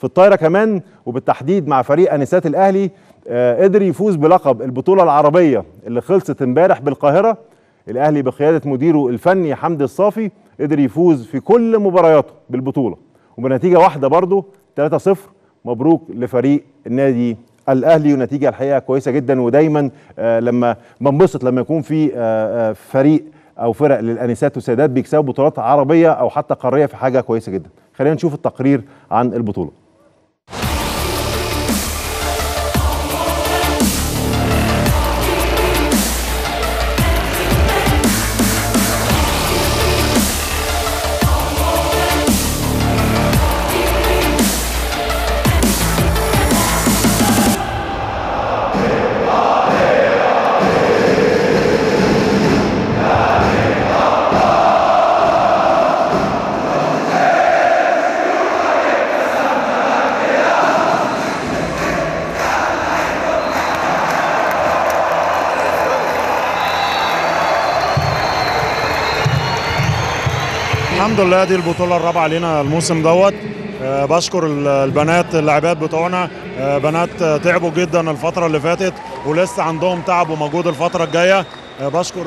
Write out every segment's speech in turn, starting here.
في الطايرة كمان وبالتحديد مع فريق أنسات الأهلي آه، قدر يفوز بلقب البطولة العربية اللي خلصت امبارح بالقاهرة. الأهلي بقيادة مديره الفني حمدي الصافي قدر يفوز في كل مبارياته بالبطولة. وبنتيجة واحدة برضه 3-0 مبروك لفريق النادي الأهلي. ونتيجة الحقيقة كويسة جدا. ودايما آه، لما بنبسط لما يكون في آه، فريق أو فرق للأنسات والسيدات بيكسبوا بطولات عربية أو حتى قارية في حاجة كويسة جدا. خلينا نشوف التقرير عن البطولة. الحمد لله دي البطولة الرابعة لينا الموسم دوت. آه، بشكر ال- البنات اللاعبات بتوعنا. آه، بنات آه، تعبوا جدا الفترة اللي فاتت ولسه عندهم تعب ومجهود الفترة الجاية. آه، بشكر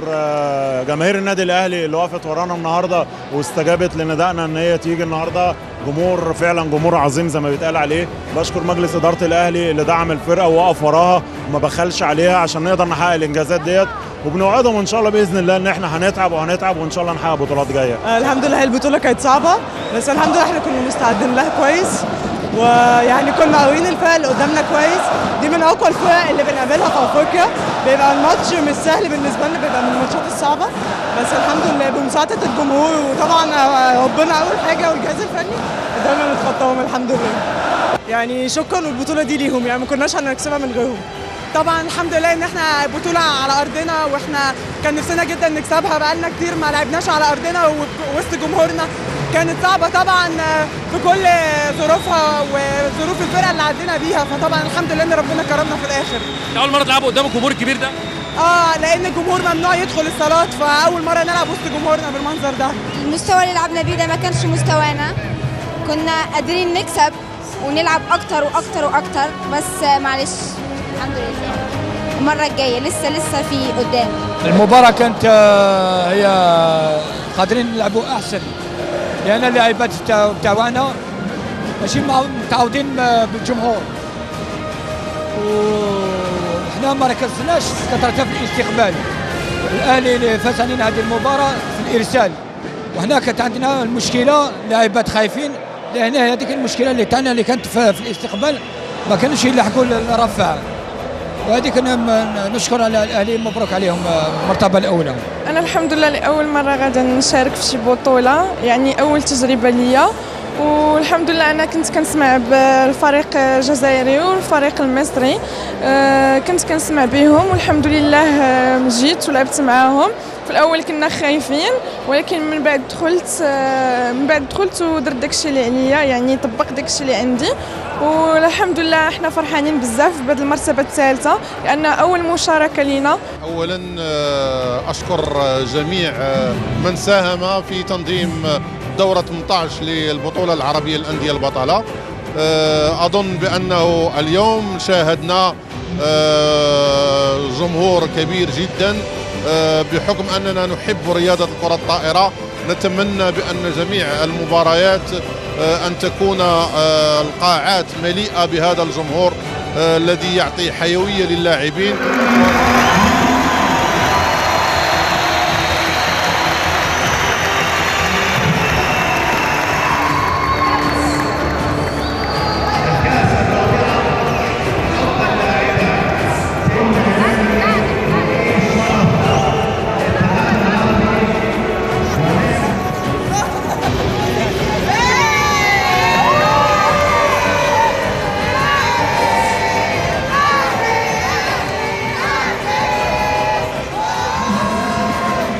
جماهير النادي الأهلي اللي وقفت ورانا النهاردة واستجابت لندائنا إن هي تيجي النهاردة. جمهور فعلا جمهور عظيم زي ما بيتقال عليه. بشكر مجلس إدارة الأهلي اللي دعم الفرقة ووقف وراها. وما بخلش عليها عشان نقدر نحقق الإنجازات ديت. وبنوعدهم إن شاء الله بإذن الله إن إحنا هنتعب وهنتعب وإن شاء الله نحقق بطولات جاية. آه، الحمد لله البطولة كانت صعبة بس الحمد لله إحنا كنا مستعدين لها كويس. ويعني كنا قاويين الفرق اللي قدامنا كويس. دي من أقوى الفرق اللي بنقابلها في أفريقيا. بيبقى الماتش مش سهل بالنسبة لنا بيبقى من الماتشات الصعبة. بس الحمد لله بمساعدة الجمهور وطبعا آه، ربنا أول حاجة والجهاز الفني قدرنا نتخطاهم الحمد لله. يعني شكرا والبطولة دي ليهم يعني ما كناش هنكسبها من غيرهم. طبعا الحمد لله إن إحنا بطولة على أرضنا وإحنا كان نفسنا جدا نكسبها بقالنا كتير ما لعبناش على أرضنا ووسط جمهورنا. كانت صعبة طبعا في كل ظروفها وظروف الفرقة اللي عدينا بيها. فطبعا الحمد لله إن ربنا كرمنا في الآخر. أول مرة تلعبوا قدام الجمهور الكبير ده؟ آه لأن الجمهور ممنوع يدخل الصالات فأول مرة نلعب وسط جمهورنا بالمنظر ده. المستوى اللي لعبنا بيه ده ما كانش مستوانا. كنا قادرين نكسب ونلعب أكتر وأكتر وأكتر. بس معلش الحمد لله. المرة الجاية لسه لسه في قدام. المباراة كانت آه، هي قادرين نلعبوا أحسن. لأن اللاعبات بتاعنا ماشي متعودين آه، بالجمهور. وإحنا ما ركزناش كثرة في الاستقبال. الأهلي اللي فاز علينا هذه المباراة في الإرسال. وهنا كانت عندنا المشكلة لاعبات خايفين. لأن هذيك المشكلة اللي تاعنا اللي كانت في في الاستقبال. ما كانوش يلحقوا الرفع وهذيك نشكر على الأهلي مبروك عليهم آه، المرتبة الأولى. أنا الحمد لله لأول مرة غادا نشارك في شي بطولة. يعني أول تجربة ليا. والحمد لله أنا كنت كنسمع بالفريق الجزائري والفريق المصري. آه، كنت كنسمع بهم والحمد لله آه، جيت ولعبت معاهم. في الأول كنا خايفين ولكن من بعد دخلت آه، من بعد دخلت ودرت داكشي اللي عليا يعني طبقت داكشي اللي عندي. والحمد لله إحنا فرحانين بزاف بهذه المرتبة الثالثة لأن أول مشاركة لينا. اولا أشكر جميع من ساهم في تنظيم دورة 18 للبطولة العربية للأندية البطلة. آه، أظن بأنه اليوم شاهدنا آه، جمهور كبير جدا آه، بحكم أننا نحب رياضة الكره الطائرة. نتمنى بأن جميع المباريات أن تكون القاعات مليئة بهذا الجمهور الذي يعطي حيوية للاعبين.